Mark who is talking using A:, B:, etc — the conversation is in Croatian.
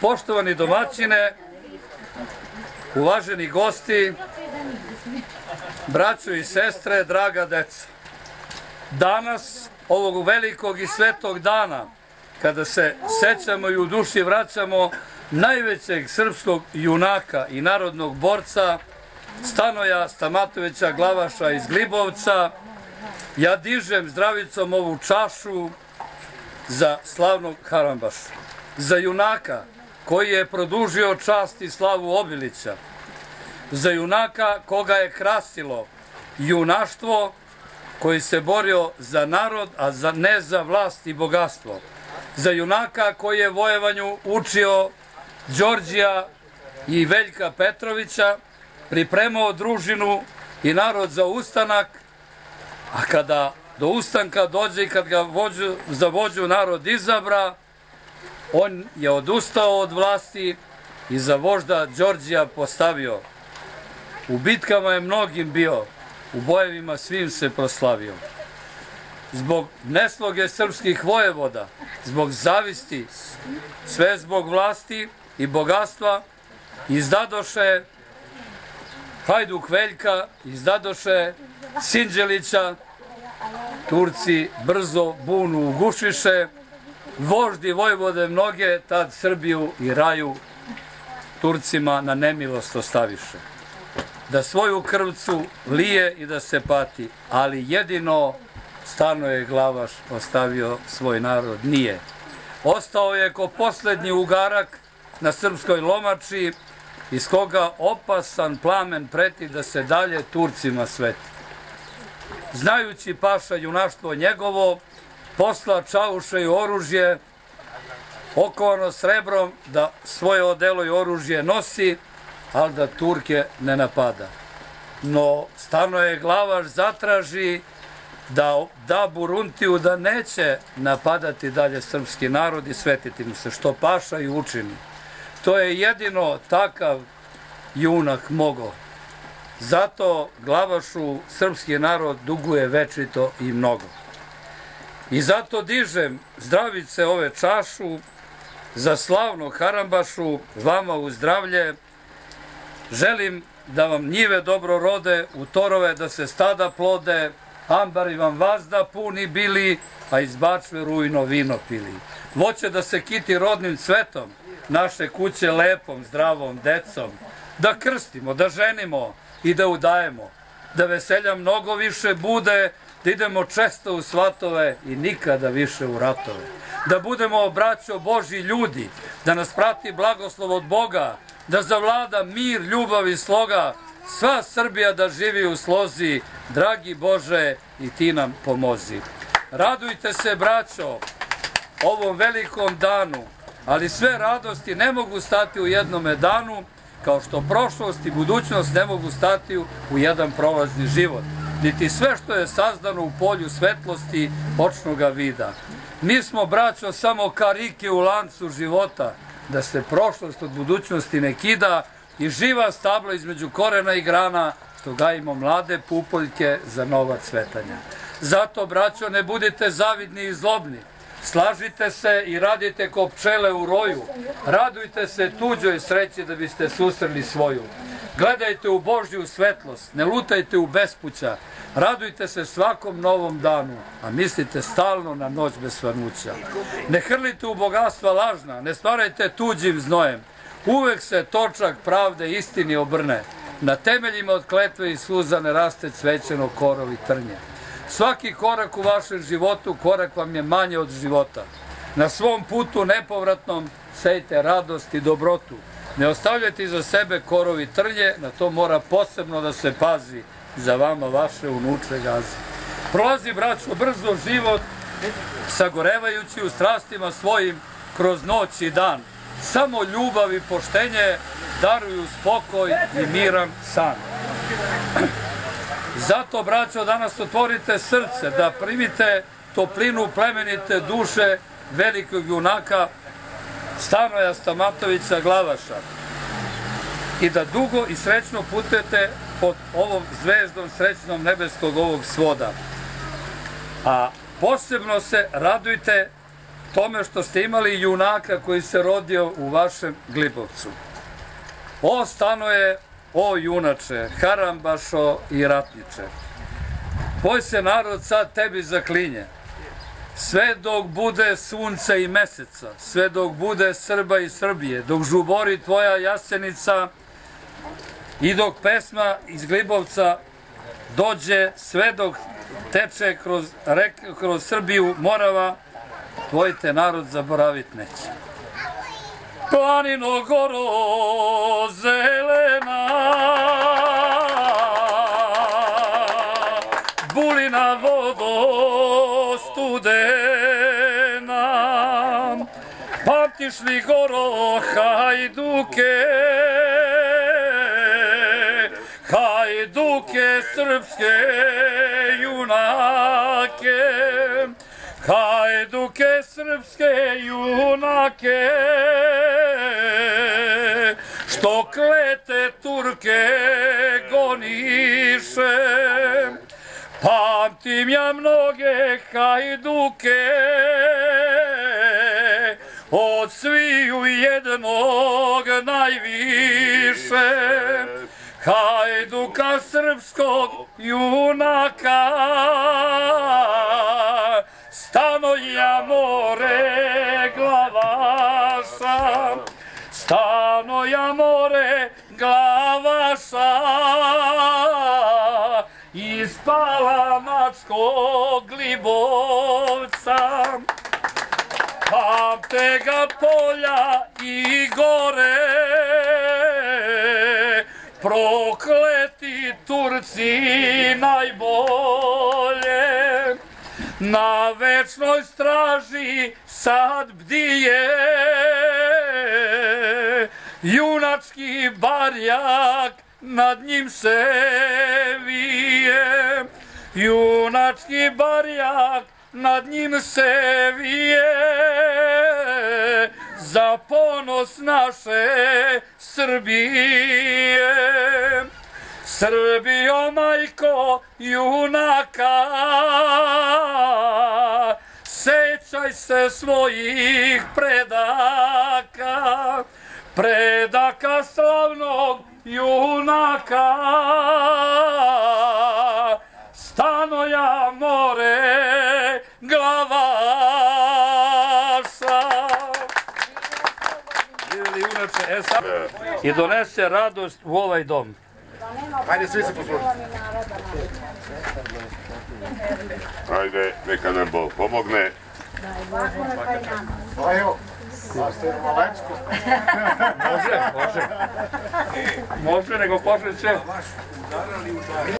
A: Poštovani domaćine, uvaženi gosti, braćo i sestre, draga deca. Danas, ovog velikog i svetog dana, kada se sećamo i u duši vraćamo najvećeg srpskog junaka i narodnog borca, Stanoja Stamatovića Glavaša iz Glibovca, ja dižem zdravicom ovu čašu za slavnog Harambaša, za junaka koji je produžio čast i slavu Obilića, za junaka koga je krasilo junaštvo koji se borio za narod, a za, ne za vlast i bogatstvo, za junaka koji je vojevanju učio Đorđija i Veljka Petrovića, pripremao družinu i narod za ustanak, a kada do ustanka dođe i kad ga vođu, za vođu narod izabra, on je odustao od vlasti i za vožda Đorđija postavio. U bitkama je mnogim bio, u bojevima svim se proslavio. Zbog nesloge srpskih vojevoda, zbog zavisti, sve zbog vlasti i bogatstva, izdadoše Hajduk Veljka, izdadoše Sinđelića, Turci brzo bunu ugušiše, voždi Vojvode mnoge tad Srbiju i raju Turcima na nemilost ostaviše. Da svoju krvcu lije i da se pati, ali jedino stano je glavaš ostavio svoj narod, nije. Ostao je ko poslednji ugarak na srpskoj lomači, iz koga opasan plamen preti da se dalje Turcima sveti. Znajući paša junaštvo njegovo, posla čauše i oružje, okovano srebrom, da svoje odelo i oružje nosi, ali da Turke ne napada. No, stano je glavaš zatraži da da Buruntiju da neće napadati dalje srpski narod i svetiti mu se, što paša i učini. To je jedino takav junak mogao. Zato glavašu srpski narod duguje večito i mnogo. I zato dižem zdravice ove čašu za slavnog Harambašu, vama u zdravlje. Želim da vam njive dobro rode, u torove da se stada plode, ambari vam vazda puni bili, a iz bačve rujno vino pili. Voće da se kiti rodnim cvetom, naše kuće lepom, zdravom decom, da krstimo, da ženimo i da udajemo, da veselja mnogo više bude, da idemo često u svatove i nikada više u ratove. Da budemo braćo Boži ljudi, da nas prati blagoslov od Boga, da zavlada mir, ljubav i sloga, sva Srbija da živi u slozi, dragi Bože, i ti nam pomozi. Radujte se, braćo, ovom velikom danu, ali sve radosti ne mogu stati u jednome danu, kao što prošlost i budućnost ne mogu stati u jedan prolazni život, niti sve što je sazdano u polju svetlosti počnoga vida. Mi smo, braćo, samo karike u lancu života, da se prošlost od budućnosti ne kida i živa stabla između korena i grana, što gajimo mlade pupoljke za nova cvetanja. Zato, braćo, ne budite zavidni i zlobni, Slažite se i radite ko pčele u roju. Radujte se tuđoj sreći da biste susreli svoju. Gledajte u Božju svetlost, ne lutajte u bespuća. Radujte se svakom novom danu, a mislite stalno na noć bez svanuća. Ne hrlite u bogatstva lažna, ne stvarajte tuđim znojem. Uvek se točak pravde istini obrne. Na temeljima od kletve i suza ne raste cvećeno korovi trnje. Svaki korak u vašem životu, korak vam je manje od života. Na svom putu nepovratnom sejte radost i dobrotu. Ne ostavljajte iza sebe korovi trnje, na to mora posebno da se pazi za vama vaše unuče gaze. Prolazi, braćo, brzo život, sagorevajući u strastima svojim kroz noć i dan. Samo ljubav i poštenje daruju spokoj i miran san. Zato, braćo, danas otvorite srce da primite toplinu plemenite duše velikog junaka Stanoja Stamatovića Glavaša i da dugo i srećno putete pod ovom zvezdom srećnom nebeskog ovog svoda. A posebno se radujte tome što ste imali junaka koji se rodio u vašem Glibovcu. O stanoje, o junače, Harambašo i ratniče. Tvoj se narod sad tebi zaklinje. Sve dok bude sunca i meseca, sve dok bude Srba i Srbije, dok žubori tvoja jasenica i dok pesma iz Glibovca dođe, sve dok teče kroz, kroz Srbiju Morava, tvoj te narod zaboravit neće. Planino goro zelena Bulina vodo studena. Pamtiš li goro hajduke. Hajduke srpske junake. Hajduke srpske junake. Što klete Turke goniše Pamtim ja mnoge hajduke Od sviju jednog najviše. Hajduka srpskog junaka Stanoja more glavaša Stanoja more glavaša Iz palamačkog glibovca. Pamte ga polja i gore. Prokleti Turci najbolje. Na večnoj straži sad bdije. Junački barjak nad njim se Junački barjak nad njim se vije. Za ponos naše Srbije. Srbijo majko junaka Sećaj se svojih predaka Predaka slavnog junaka i donese radost u ovaj dom.
B: Hajde svi se poslušati.
C: Ajde, neka nam Bog pomogne.
B: Pa evo.
A: Može, može. Može, nego počet će